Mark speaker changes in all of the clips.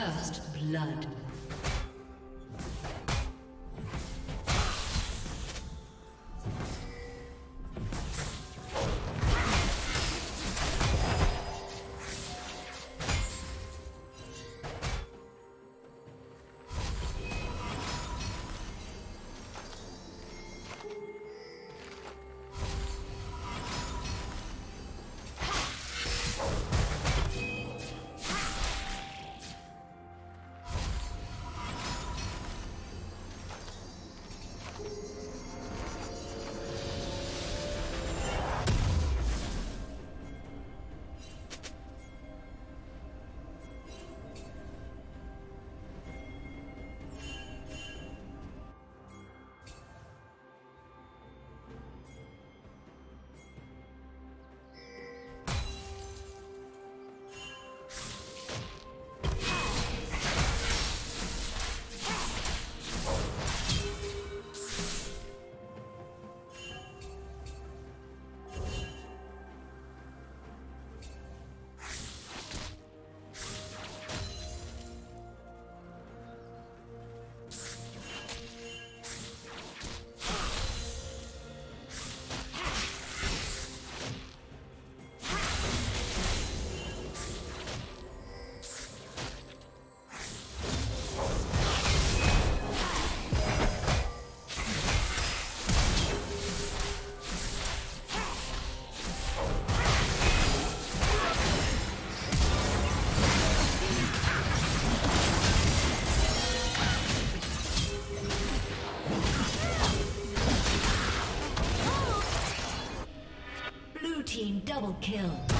Speaker 1: First blood. Double kill.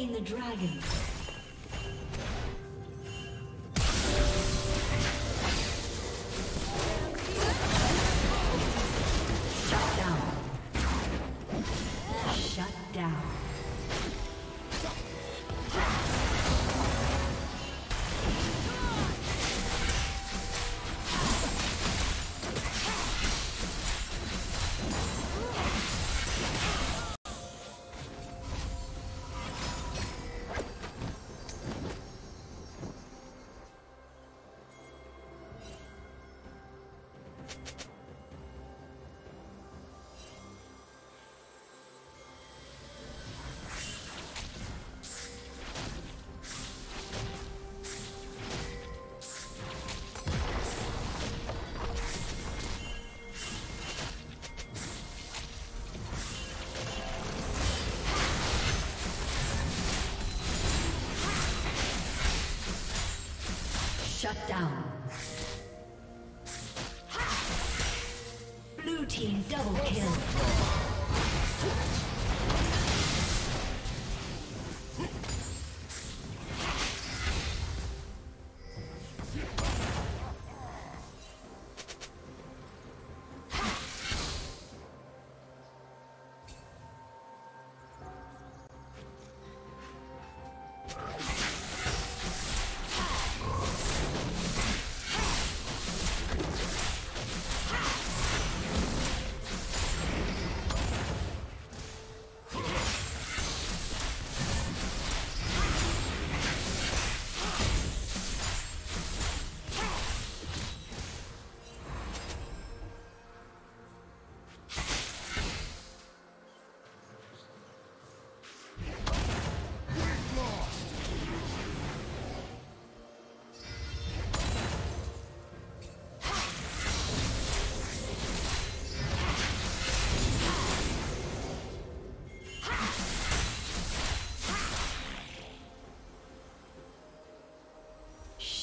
Speaker 1: Slain the dragon. Shut down. Blue team double kill. Yeah.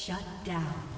Speaker 1: Shut down.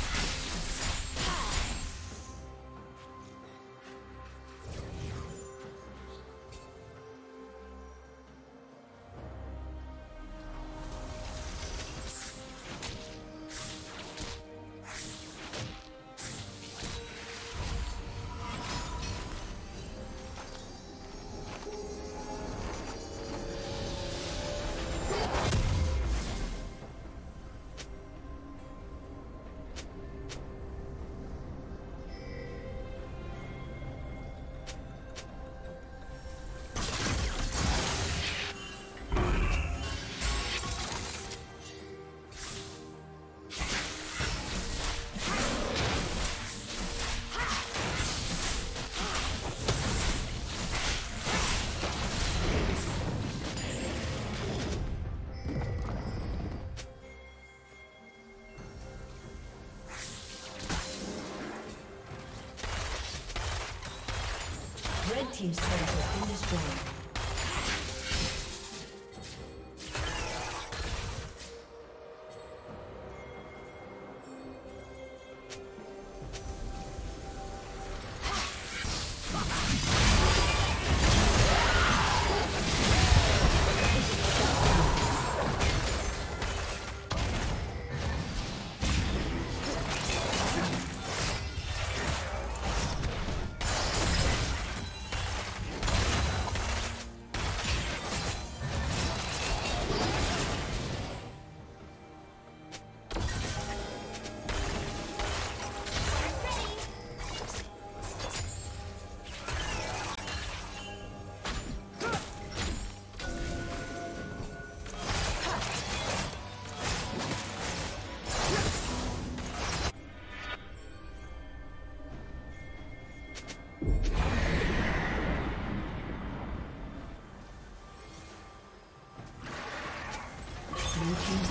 Speaker 1: Thank you.